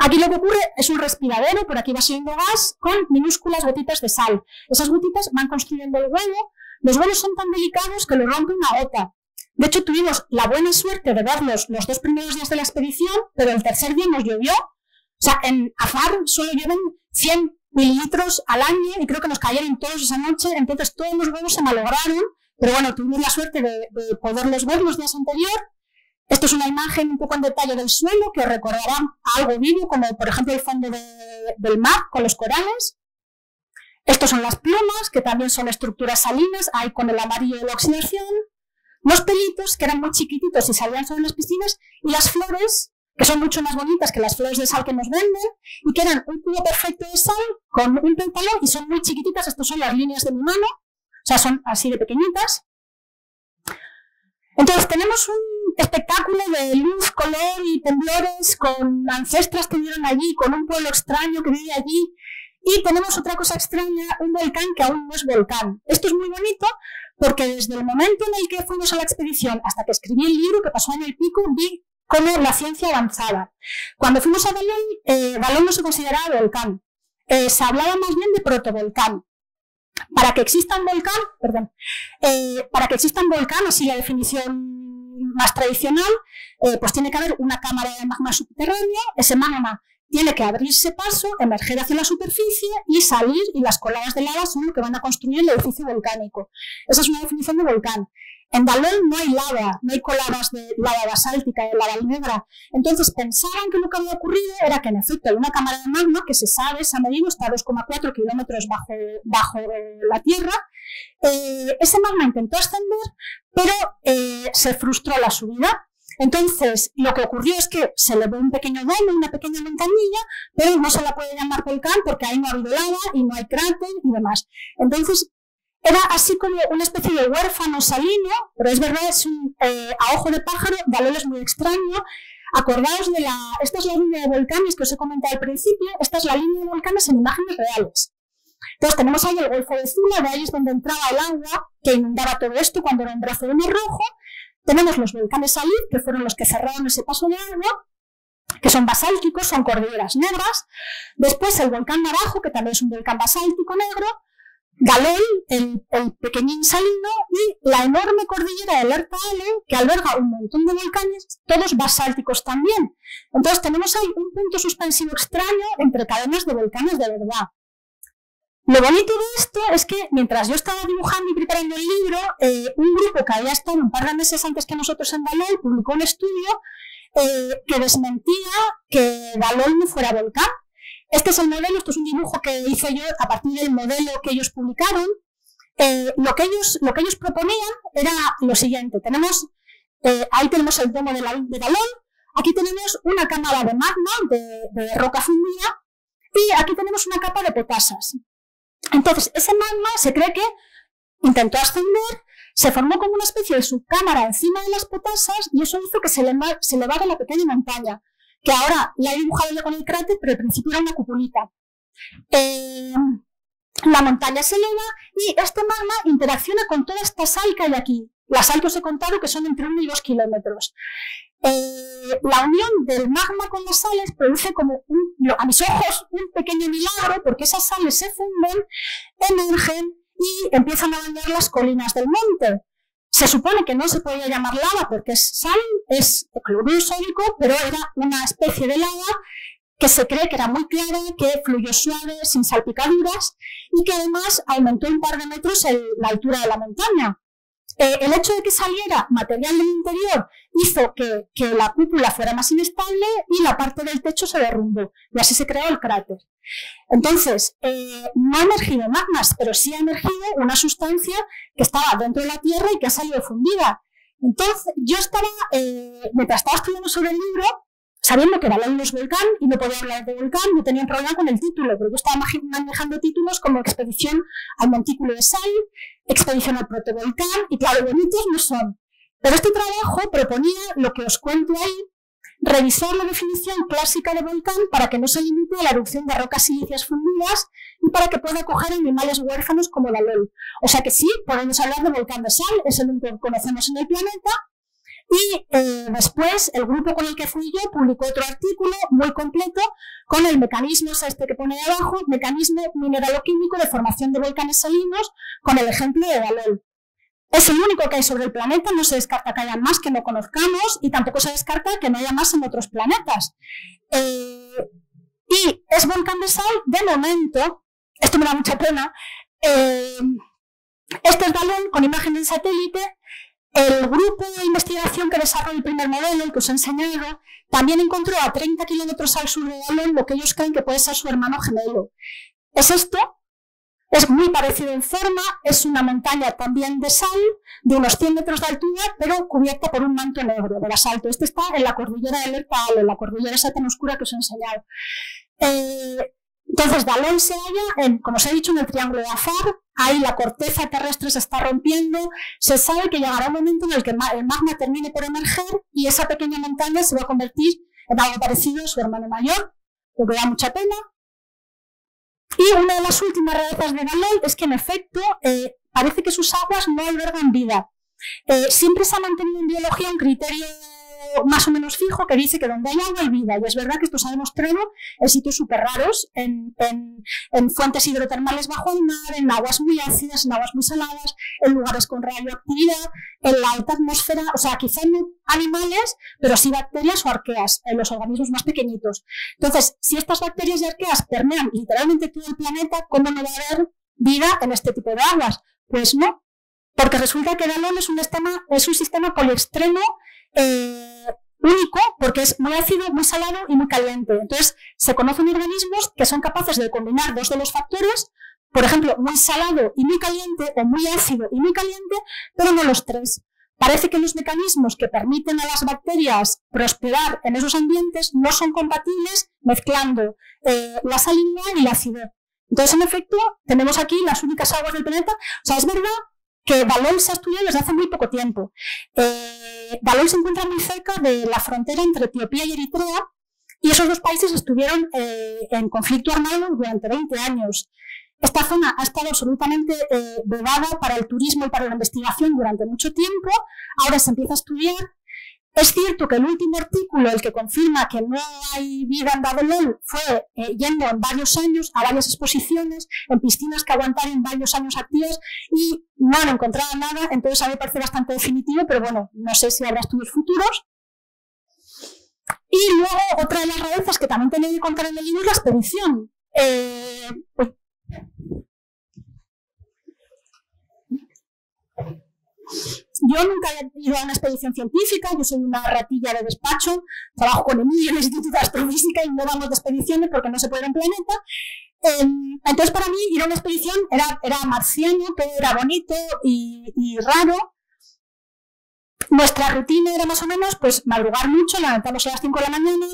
Aquí lo que ocurre es un respiradero, por aquí va saliendo gas con minúsculas gotitas de sal. Esas gotitas van construyendo el huevo, los huevos son tan delicados que lo rompe una gota. De hecho, tuvimos la buena suerte de verlos los dos primeros días de la expedición, pero el tercer día nos llovió. O sea, en Afar solo llueven 100 mililitros al año y creo que nos cayeron todos esa noche, entonces todos los huevos se malograron, pero bueno, tuvimos la suerte de, poderlos ver los días anteriores. Esto es una imagen un poco en detalle del suelo que recordará algo vivo, como por ejemplo el fondo del mar con los corales. Estos son las plumas, que también son estructuras salinas, hay con el amarillo de la oxidación los pelitos, que eran muy chiquititos y salían sobre las piscinas, y las flores, que son mucho más bonitas que las flores de sal que nos venden, y que eran un cubo perfecto de sal con un pétalo, y son muy chiquititas, estas son las líneas de mi mano, sea, son así de pequeñitas. Entonces tenemos un espectáculo de luz, color y temblores con ancestras que vivieron allí, con un pueblo extraño que vive allí, y tenemos otra cosa extraña, un volcán que aún no es volcán. Esto es muy bonito porque desde el momento en el que fuimos a la expedición hasta que escribí el libro que pasó en el pico, vi cómo la ciencia avanzaba. Cuando fuimos a Balón, eh, Balón no se consideraba volcán. Eh, se hablaba más bien de protovolcán. Para que exista un volcán, perdón, eh, para que exista un volcán, así la definición más tradicional, eh, pues tiene que haber una cámara de magma subterránea, ese magma tiene que abrirse paso, emerger hacia la superficie y salir, y las coladas de lava son lo que van a construir el edificio volcánico. Esa es una definición de volcán. En Balón no hay lava, no hay coladas de lava basáltica, de lava negra. Entonces pensaban que lo que había ocurrido era que en efecto hay una cámara de magma que se sabe, se ha medido, está a 2,4 kilómetros bajo, bajo la Tierra. Eh, ese magma intentó ascender, pero eh, se frustró la subida entonces, lo que ocurrió es que se elevó un pequeño domo, una pequeña montañilla, pero no se la puede llamar volcán porque ahí no ha habido lava y no hay cráter y demás. Entonces, era así como una especie de huérfano salino, pero es verdad, es un, eh, a ojo de pájaro, valor es muy extraño. Acordaos de la, esta es la línea de volcanes que os he comentado al principio, esta es la línea de volcanes en imágenes reales. Entonces tenemos ahí el Golfo de Zula, de ahí es donde entraba el agua que inundaba todo esto cuando era un brazo de mar rojo, tenemos los volcanes Salid, que fueron los que cerraron ese paso de agua, que son basálticos, son cordilleras negras. Después el volcán Navajo, que también es un volcán basáltico negro. Galel, el, pequeñín salino, y la enorme cordillera del Ertaale, que alberga un montón de volcanes, todos basálticos también. Entonces tenemos ahí un punto suspensivo extraño entre cadenas de volcanes de verdad. Lo bonito de esto es que mientras yo estaba dibujando y preparando el libro, eh, un grupo que había estado un par de meses antes que nosotros en Dalol publicó un estudio eh, que desmentía que Dalol no fuera volcán. Este es el modelo, esto es un dibujo que hice yo a partir del modelo que ellos publicaron. Eh, lo, que ellos, lo que ellos proponían era lo siguiente. Tenemos, ahí tenemos el domo de, la, de Dalol, aquí tenemos una cámara de magma, de, de roca fundida, y aquí tenemos una capa de potasas. Entonces, ese magma se cree que intentó ascender, se formó como una especie de subcámara encima de las potasas y eso hizo que se, elevara la pequeña montaña, que ahora la he dibujado ya con el cráter, pero al principio era una cupulita. Eh, la montaña se eleva y este magma interacciona con toda esta sal que hay aquí. Las sal que os he contado que son entre 1 y 2 kilómetros. Eh, la unión del magma con las sales produce como, a mis ojos, un pequeño milagro porque esas sales se funden, emergen y empiezan a bañar las colinas del monte. Se supone que no se podía llamar lava porque es sal, es cloruro sódico, pero era una especie de lava que se cree que era muy clara, que fluyó suave, sin salpicaduras y que además aumentó un par de metros la altura de la montaña. Eh, el hecho de que saliera material del interior hizo que, la cúpula fuera más inestable y la parte del techo se derrumbó. Y así se creó el cráter. Entonces, eh, no ha emergido magmas, pero sí ha emergido una sustancia que estaba dentro de la Tierra y que ha salido fundida. Entonces, yo estaba, eh, mientras estaba estudiando sobre el libro, sabiendo que era los volcán y no podía hablar de volcán, no tenía problema con el título, pero yo estaba manejando títulos como Expedición al Montículo de Sal, Expedición al Protovolcán, y claro, bonitos no son. Pero este trabajo proponía lo que os cuento ahí, revisar la definición clásica de volcán para que no se limite a la erupción de rocas silíceas fundidas y para que pueda acoger animales huérfanos como la LOL. O sea que sí, podemos hablar de volcán de sal, es el único que conocemos en el planeta. Y eh, después el grupo con el que fui yo publicó otro artículo muy completo con el mecanismo, este que pone abajo, mecanismo mineraloquímico de formación de volcanes salinos, con el ejemplo de Dalol. Es el único que hay sobre el planeta, no se descarta que haya más que no conozcamos y tampoco se descarta que no haya más en otros planetas. Eh, y es volcán de sal, de momento, esto me da mucha pena, eh, este es Dalón con imagen de satélite. El grupo de investigación que desarrolló el primer modelo, el que os he enseñado, también encontró a 30 kilómetros al sur de Dalón lo que ellos creen que puede ser su hermano gemelo. Es esto, es muy parecido en forma, es una montaña también de sal, de unos 100 metros de altura, pero cubierta por un manto negro de basalto. Este está en la cordillera del Erpal, en la cordillera esa tan oscura que os he enseñado. Eh, entonces, Dalón se halla, en, como os he dicho, en el triángulo de Afar, ahí la corteza terrestre se está rompiendo, se sabe que llegará un momento en el que el magma termine por emerger y esa pequeña montaña se va a convertir en algo parecido a su hermano mayor, lo que da mucha pena, y una de las últimas rarezas de Dalai es que, en efecto, eh, parece que sus aguas no albergan vida. Eh, siempre se ha mantenido en biología un criterio más o menos fijo que dice que donde hay agua hay vida. Y es verdad que esto se ha demostrado en sitios súper raros, en, fuentes hidrotermales bajo el mar, en aguas muy ácidas, en aguas muy saladas, en lugares con radioactividad, en la alta atmósfera, o sea, quizá no animales, pero sí bacterias o arqueas, en los organismos más pequeñitos. Entonces, si estas bacterias y arqueas permean literalmente todo el planeta, ¿cómo no va a haber vida en este tipo de aguas? Pues no, porque resulta que Dalón es un sistema, es un sistema poliextremo eh, único porque es muy ácido, muy salado y muy caliente. Entonces, se conocen organismos que son capaces de combinar dos de los factores, por ejemplo, muy salado y muy caliente, o muy ácido y muy caliente, pero no los tres. Parece que los mecanismos que permiten a las bacterias prosperar en esos ambientes no son compatibles mezclando eh, la salinidad y la acidez. Entonces, en efecto, tenemos aquí las únicas aguas del planeta. O sea, es verdad que Dalol se ha estudiado desde hace muy poco tiempo. Eh, se encuentra muy cerca de la frontera entre Etiopía y Eritrea y esos dos países estuvieron eh, en conflicto armado durante 20 años. Esta zona ha estado absolutamente eh, vedada para el turismo y para la investigación durante mucho tiempo. Ahora se empieza a estudiar es cierto que el último artículo, el que confirma que no hay vida en Babelón, fue eh, yendo en varios años a varias exposiciones, en piscinas que aguantaron varios años activas y no han encontrado nada, entonces a mí me parece bastante definitivo, pero bueno, no sé si habrá estudios futuros. Y luego otra de las rarezas que también tenía que contar en el libro es la expedición. Eh, Yo nunca he ido a una expedición científica, yo soy una ratilla de despacho, trabajo con Emilio en el Instituto de Astrofísica y no vamos de expediciones porque no se puede en planeta. Em, entonces, para mí, ir a una expedición era, era marciano, todo era bonito y, y raro, nuestra rutina era más o menos pues madrugar mucho, levantarnos a las 5 de la mañana,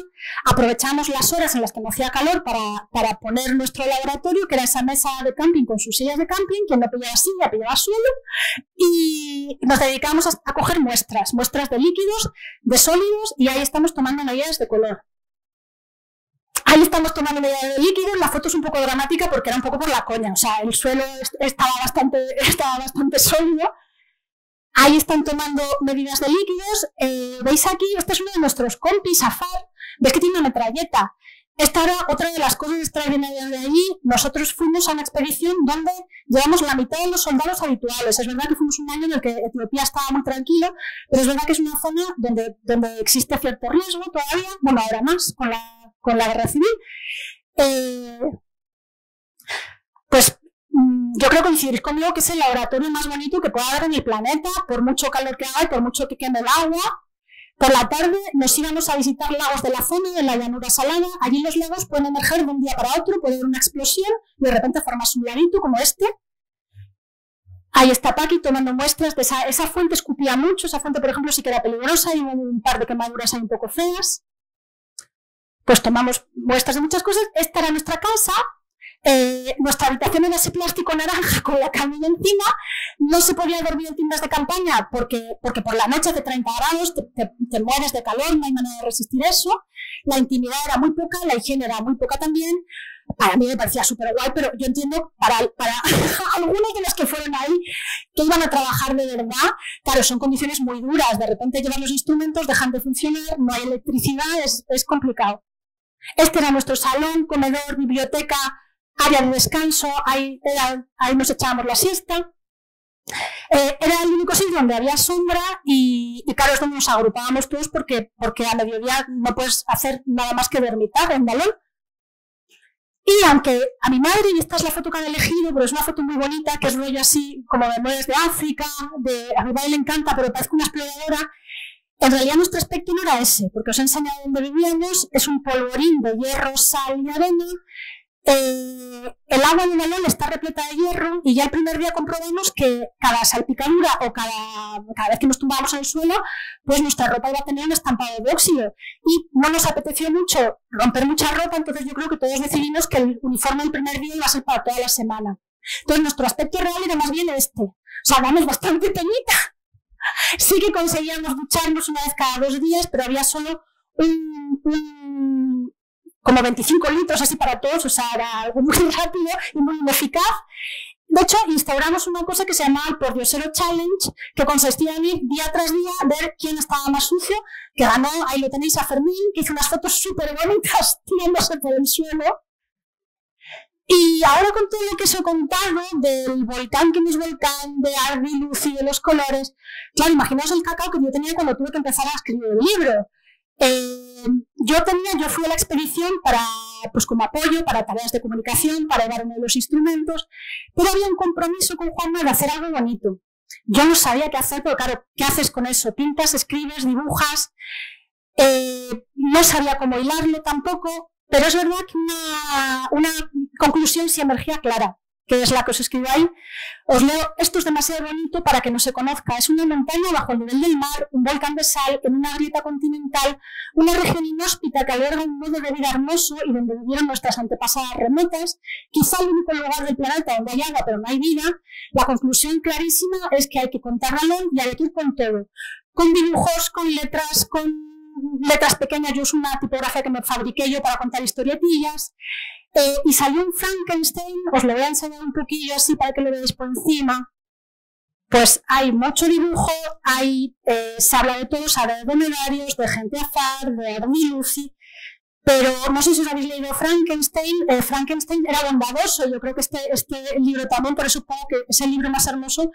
aprovechamos las horas en las que no hacía calor para, para, poner nuestro laboratorio, que era esa mesa de camping con sus sillas de camping, quien no pillaba silla, pillaba suelo, y nos dedicamos a, coger muestras, muestras de líquidos, de sólidos, y ahí estamos tomando medidas de color. Ahí estamos tomando medidas de líquidos, la foto es un poco dramática porque era un poco por la coña, o sea, el suelo estaba bastante, estaba bastante sólido, Ahí están tomando medidas de líquidos. Eh, Veis aquí, este es uno de nuestros compis, Afar. Ves que tiene una metralleta. Esta era otra de las cosas extraordinarias de allí. Nosotros fuimos a una expedición donde llevamos la mitad de los soldados habituales. Es verdad que fuimos un año en el que Etiopía estaba muy tranquilo, pero es verdad que es una zona donde, existe cierto riesgo todavía, bueno, ahora más con la, guerra civil. Eh, pues yo creo que coincidir conmigo que es el laboratorio más bonito que pueda haber en el planeta, por mucho calor que haga y por mucho que queme el agua. Por la tarde nos íbamos a visitar lagos de la zona, de la llanura salada. Allí los lagos pueden emerger de un día para otro, puede haber una explosión y de repente formas un laguito como este. Ahí está Paqui tomando muestras de esa, esa fuente, escupía mucho. Esa fuente, por ejemplo, sí que era peligrosa y hubo un par de quemaduras ahí un poco feas. Pues tomamos muestras de muchas cosas. Esta era nuestra casa, eh, nuestra habitación era ese plástico naranja con la camilla encima No se podía dormir en tiendas de campaña porque, porque por la noche de 30 grados te, mueres de calor, no hay manera de resistir eso. La intimidad era muy poca, la higiene era muy poca también. Para mí me parecía súper guay, pero yo entiendo para, para algunos de los que fueron ahí que iban a trabajar de verdad, claro, son condiciones muy duras. De repente llevan los instrumentos, dejan de funcionar, no hay electricidad, es, es complicado. Este era nuestro salón, comedor, biblioteca, área de descanso, ahí, ahí nos echábamos la siesta. Eh, era el único sitio donde había sombra y, y, claro, es donde nos agrupábamos todos porque, porque a mediodía no puedes hacer nada más que dormitar en balón. Y aunque a mi madre, y esta es la foto que han elegido, pero es una foto muy bonita, que es rollo así como de mueres de África, a mi madre le encanta, pero parece una exploradora, en realidad nuestro aspecto no era ese, porque os he enseñado dónde vivíamos, es un polvorín de hierro, sal y arena, el agua del balón está repleta de hierro y ya el primer día comprobamos que cada salpicadura o cada, cada vez que nos tumbábamos el suelo, pues nuestra ropa iba a tener un estampado de óxido. Y no nos apeteció mucho romper mucha ropa, entonces yo creo que todos decidimos que el uniforme del primer día iba a ser para toda la semana. Entonces nuestro aspecto real era más bien este. O sea, damos bastante peñita. Sí que conseguíamos ducharnos una vez cada dos días, pero había solo un como 25 litros así para todos, o sea, era algo muy rápido y muy ineficaz. De hecho, instauramos una cosa que se llamaba el Por Diosero Challenge, que consistía en ir día tras día ver quién estaba más sucio, que ganó, ahí lo tenéis a Fermín, que hizo unas fotos súper bonitas tirándose por el suelo. Y ahora con todo lo que os he contado del volcán que no es volcán, de Ardi, Lucy, de los colores, claro, imaginaos el cacao que yo tenía cuando tuve que empezar a escribir el libro. Eh, yo tenía, yo fui a la expedición para, pues como apoyo, para tareas de comunicación, para llevar uno de los instrumentos, pero había un compromiso con Juanma de hacer algo bonito. Yo no sabía qué hacer, pero claro, ¿qué haces con eso? Pintas, escribes, dibujas. Eh, no sabía cómo hilarlo tampoco, pero es verdad que una, una conclusión sí emergía clara que es la que os escribo ahí, os leo, esto es demasiado bonito para que no se conozca. Es una montaña bajo el nivel del mar, un volcán de sal, en una grieta continental, una región inhóspita que alberga un modo de vida hermoso y donde vivieron nuestras antepasadas remotas, quizá el único lugar del planeta donde hay agua pero no hay vida. La conclusión clarísima es que hay que contarlo y hay que ir con todo. Con dibujos, con letras, con letras pequeñas. Yo uso una tipografía que me fabriqué yo para contar historietillas. Eh, y salió un Frankenstein, os lo voy a enseñar un poquillo así para que lo veáis por encima. Pues hay mucho dibujo, hay, eh, se habla de todo, se habla de dominarios, de gente afar, de Lucy, pero no sé si os habéis leído Frankenstein. Eh, Frankenstein era bondadoso, yo creo que este, este libro también, por eso supongo que es el libro más hermoso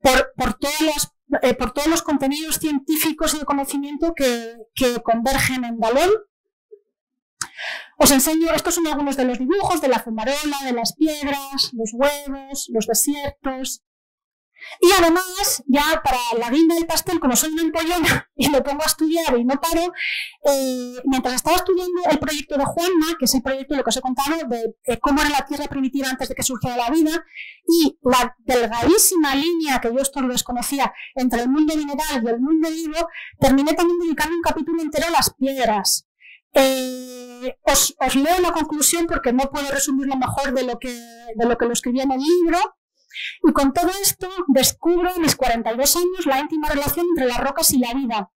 por, por, todos, los, por todos los contenidos científicos y de conocimiento que convergen en valor os enseño, estos son algunos de los dibujos de la fumarola, de las piedras, los huevos, los desiertos. Y además, ya para la guinda del pastel, como soy una empollona y me pongo a estudiar y no paro, eh, mientras estaba estudiando el proyecto de Juanma, que es el proyecto de lo que os he contado, de, cómo era la Tierra primitiva antes de que surgiera la vida, y la delgadísima línea, que yo esto lo desconocía, entre el mundo mineral y el mundo vivo, terminé también dedicando un capítulo entero a las piedras. Eh, os, leo la conclusión porque no puedo resumirlo mejor de lo, que, de lo que lo escribí en el libro. Y con todo esto descubro en mis 42 años la íntima relación entre las rocas y la vida.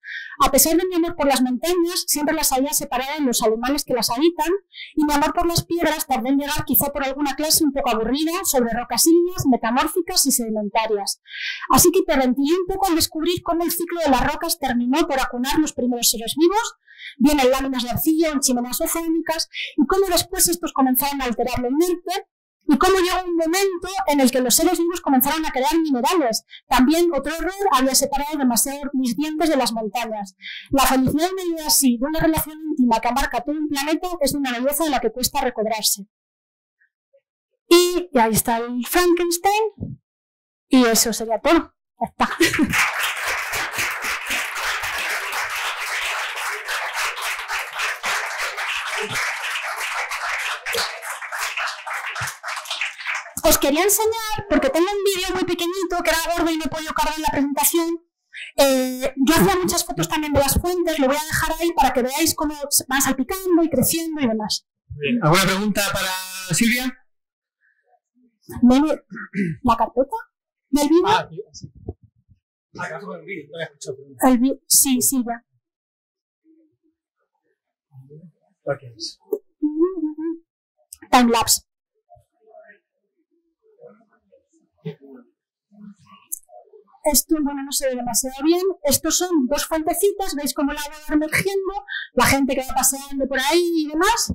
A pesar de mi amor por las montañas, siempre las había separado en los animales que las habitan, y mi amor por las piedras tardé en llegar quizá por alguna clase un poco aburrida sobre rocas ígneas, metamórficas y sedimentarias. Así que permití un poco al descubrir cómo el ciclo de las rocas terminó por acunar los primeros seres vivos bien en láminas de arcilla en chimeneas oceánicas, y cómo después estos comenzaron a alterar el ambiente, y cómo llegó un momento en el que los seres vivos comenzaron a crear minerales. También otro error había separado demasiado mis dientes de las montañas. La felicidad medida así de una relación íntima que abarca todo un planeta es una belleza de la que cuesta recobrarse. Y, ahí está el Frankenstein. Y eso sería todo. Ya está. os quería enseñar, porque tengo un vídeo muy pequeñito que era gordo y no he podido cargar en la presentación. Eh, yo hacía muchas fotos también de las fuentes, lo voy a dejar ahí para que veáis cómo van salpicando y creciendo y demás. ¿Alguna pregunta para Silvia? ¿La carpeta? ¿Del vídeo? Ah, sí. Ah, el vídeo, no había escuchado. El sí, Silvia. ¿Qué es? Esto, bueno, no se ve demasiado bien. Estos son dos fuentecitas, veis cómo agua va emergiendo, la gente que va paseando por ahí y demás.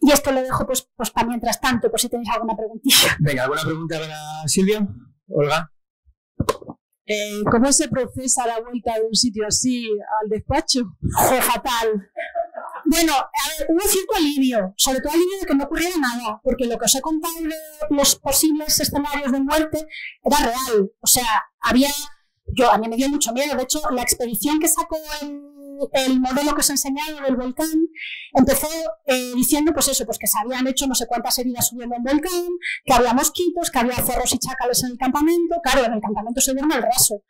Y esto lo dejo pues, pues para mientras tanto, por si tenéis alguna preguntilla. Venga, ¿alguna pregunta para Silvia? Olga. Eh, ¿Cómo se procesa la vuelta de un sitio así al despacho? Fue fatal. Bueno, hubo cierto alivio, sobre todo alivio de que no ocurriera nada, porque lo que os he contado de los posibles escenarios de muerte era real. O sea, había. Yo, a mí me dio mucho miedo. De hecho, la expedición que sacó el, el modelo que os he enseñado del volcán empezó eh, diciendo, pues eso, pues que se habían hecho no sé cuántas heridas subiendo un volcán, que había mosquitos, que había zorros y chácales en el campamento. Claro, en el campamento se duerme al raso.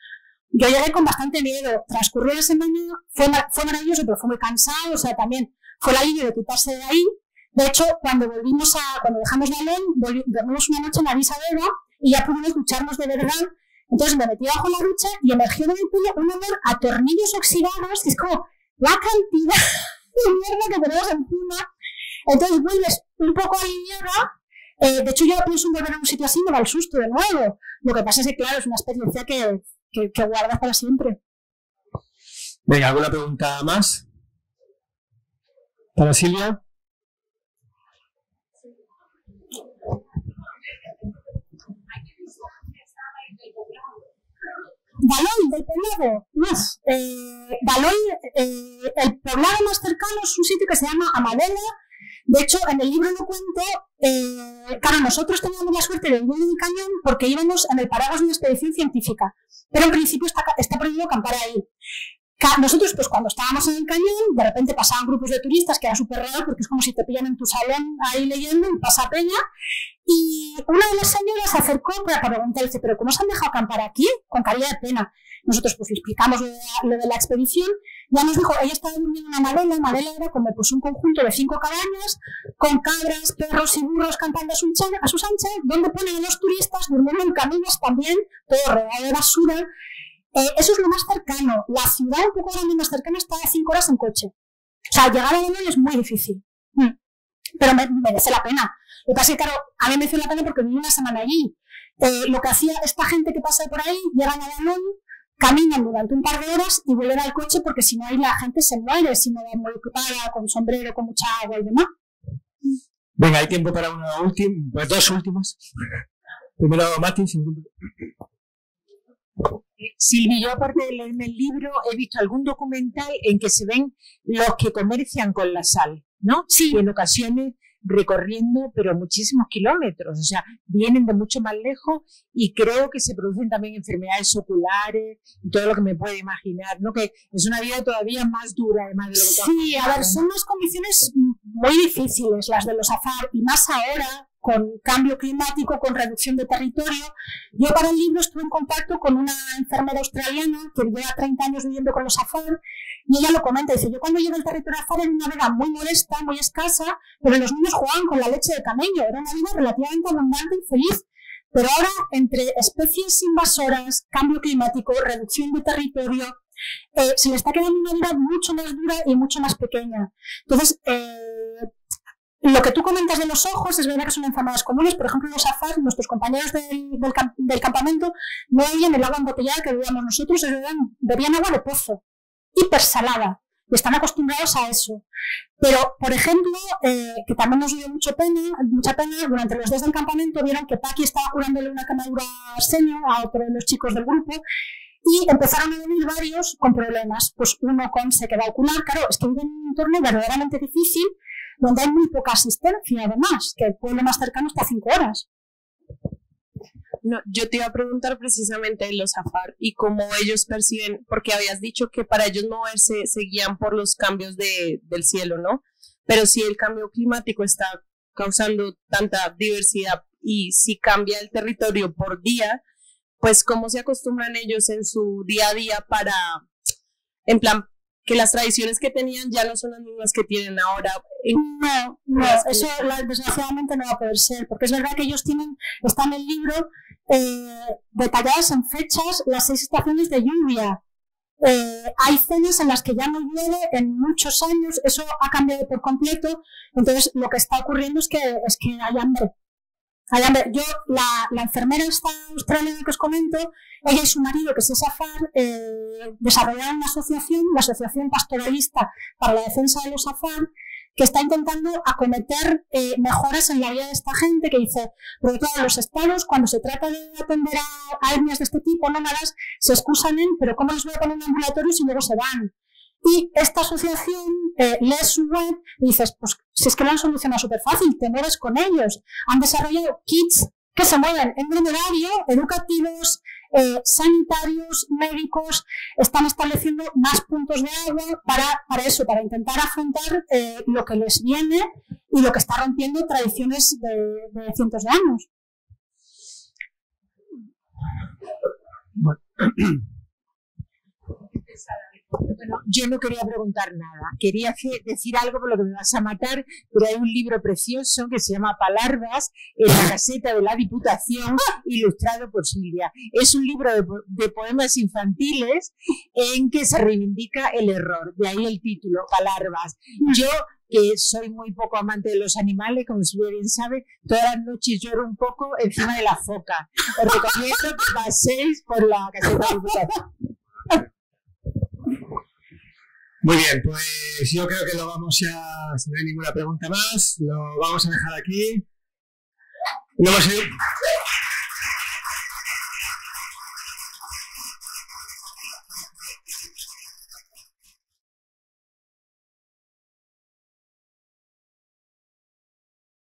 Yo llegué con bastante miedo. Transcurrió la semana, fue, fue maravilloso, pero fue muy cansado. O sea, también fue el alivio de quitarse de ahí. De hecho, cuando volvimos a, cuando dejamos volvi- dormimos una noche en Addis Abeba y ya pudimos ducharnos de verdad. Entonces me metí bajo la ducha y emergió de mi pelo un olor a tornillos oxidados, es como la cantidad de mierda que tenemos encima. Entonces vuelves un poco aliviada. Eh, de hecho, yo pienso en volver a un sitio así, me da el susto de nuevo. Lo que pasa es que, claro, es una experiencia que, que, que guardas para siempre. Venga, ¿alguna pregunta más? ¿Para Silvia? Balón del poblado. Uf, eh, Balón, eh, el poblado más cercano es un sitio que se llama Amadela. De hecho, en el libro lo cuento. Eh, claro, nosotros teníamos la suerte de vivir en el cañón porque íbamos en el paraguas de una expedición científica. Pero en principio está, está prohibido acampar ahí. Nosotros, pues cuando estábamos en el cañón, de repente pasaban grupos de turistas, que era súper raro porque es como si te pillan en tu salón ahí leyendo y pasa peña. Y una de las señoras se acercó para preguntar, dice, pero ¿cómo se han dejado acampar aquí? Con carilla de pena. Nosotros pues explicamos lo de, la, lo de la expedición. Ya nos dijo, ella estaba durmiendo en una madela. Madela era como pues un conjunto de cinco cabañas con cabras, perros y burros cantando a, su a sus anchas, donde ponen a los turistas durmiendo en caminos también, todo rodeado de basura. Eh, eso es lo más cercano. La ciudad un poco grande más cercana está a cinco horas en coche. O sea, llegar a Balón es muy difícil. Mm. Pero me- merece la pena. Lo que pasa es que, claro, a mí me hizo la pena porque viví una semana allí. Eh, lo que hacía esta gente que pasa por ahí, llegan a Balón, caminan durante un par de horas y vuelven al coche porque si no ahí la gente se muere, si no va muy con sombrero, con mucha agua y demás. Venga, hay tiempo para una última, pues dos últimas. Primero Mati, sin. Silvi, yo aparte de leerme el libro, he visto algún documental en que se ven los que comercian con la sal, ¿no? Sí. Y en ocasiones recorriendo, pero muchísimos kilómetros, o sea, vienen de mucho más lejos y creo que se producen también enfermedades oculares y todo lo que me puede imaginar, ¿no? Que es una vida todavía más dura, además de lo que Sí, a ver, son unas condiciones muy difíciles las de los AFAR y más ahora con cambio climático, con reducción de territorio. Yo para el libro estuve en contacto con una enfermera australiana que lleva 30 años viviendo con los AFAR y ella lo comenta, dice, yo cuando llegué al territorio AFAR era una vida muy modesta, muy escasa, pero los niños jugaban con la leche de camello, era una vida relativamente abundante y feliz. Pero ahora, entre especies invasoras, cambio climático, reducción de territorio, eh, se le está quedando una vida mucho más dura y mucho más pequeña. Entonces, eh, lo que tú comentas de los ojos es verdad que son enfermedades comunes. Por ejemplo, los AFAR, nuestros compañeros del, del, del campamento, no bebían el agua embotellada que bebíamos nosotros, bebían, bebían agua de pozo, hipersalada. Y están acostumbrados a eso. Pero, por ejemplo, eh, que también nos dio mucho pena, mucha pena, durante los días del campamento vieron que Paqui estaba curándole una quemadura seño a otro de los chicos del grupo y empezaron a venir varios con problemas. Pues uno con sequedad ocular, claro, es que viven en un entorno verdaderamente difícil donde hay muy poca asistencia, además, que el pueblo más cercano está a cinco horas. No, yo te iba a preguntar precisamente los AFAR y cómo ellos perciben, porque habías dicho que para ellos moverse se guían por los cambios de, del cielo, ¿no? Pero si el cambio climático está causando tanta diversidad y si cambia el territorio por día, pues cómo se acostumbran ellos en su día a día para, en plan, que las tradiciones que tenían ya no son las mismas que tienen ahora. No, no, eso desgraciadamente no va a poder ser, porque es verdad que ellos tienen, está en el libro, eh, detalladas en fechas las seis estaciones de lluvia. Eh, hay zonas en las que ya no llueve en muchos años, eso ha cambiado por completo, entonces lo que está ocurriendo es que, es que hay hambre. Yo, la, la enfermera esta australiana que os comento, ella y su marido, que es Safar, eh, desarrollaron una asociación, la Asociación Pastoralista para la Defensa de los Afar, que está intentando acometer eh, mejoras en la vida de esta gente, que dice, porque claro, los estados, cuando se trata de atender a, etnias de este tipo, nómadas, se excusan en, pero ¿cómo les voy a poner un ambulatorio si luego se van? Y esta asociación eh, lees su web y dices, pues si es que lo han solucionado súper fácil, te mueves con ellos. Han desarrollado kits que se mueven en un horario, educativos, eh, sanitarios, médicos, están estableciendo más puntos de agua para, para eso, para intentar afrontar eh, lo que les viene y lo que está rompiendo tradiciones de, de cientos de años. Bueno. Bueno, yo no quería preguntar nada. Quería decir algo por lo que me vas a matar, pero hay un libro precioso que se llama Palardas en la caseta de la Diputación, ilustrado por Silvia. Es un libro de, poemas infantiles en que se reivindica el error. De ahí el título, Palarvas. Yo que soy muy poco amante de los animales, como Silvia bien sabe, todas las noches lloro un poco encima de la foca. Os recomiendo que paséis por la caseta de la Diputación. Muy bien, pues yo creo que lo vamos a, si no hay ninguna pregunta más, lo vamos a dejar aquí. Lo